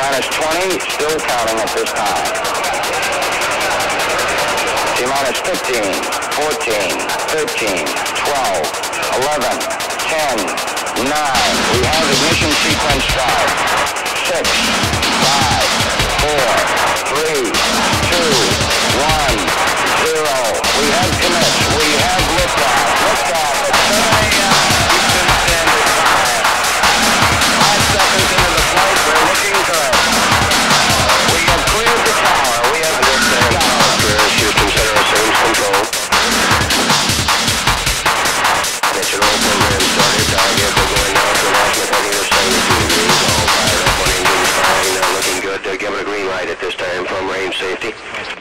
20, still counting at this time. T-minus 15, 14, 13, 12, 11, 10, 9. We have ignition sequence start. 6, 5, 4, right at this time from range safety.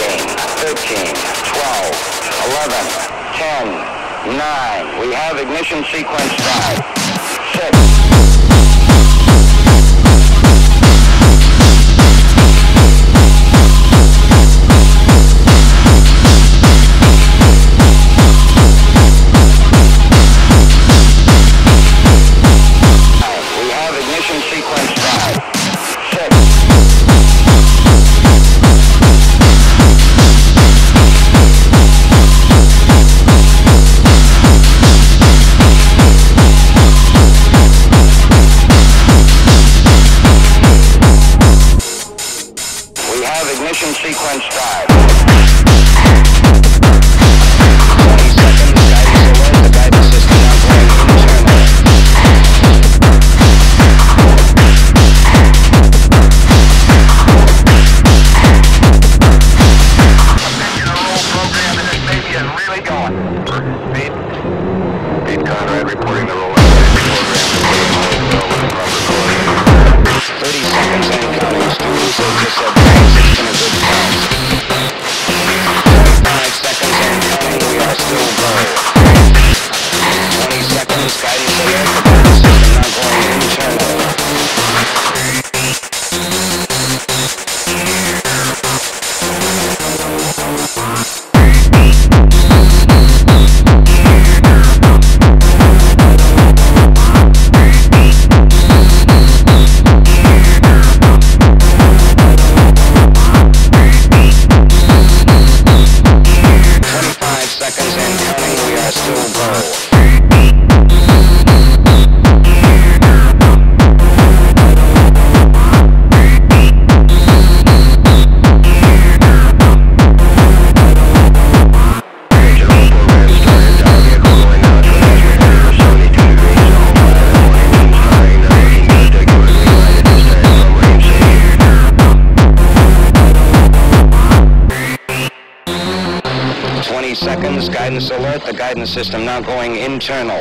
13, 12, 11, 10, 9. We have ignition sequence 5, 6, seconds and counting. Students of a good count. still burn. seconds. Guidance alert. The guidance system now going internal.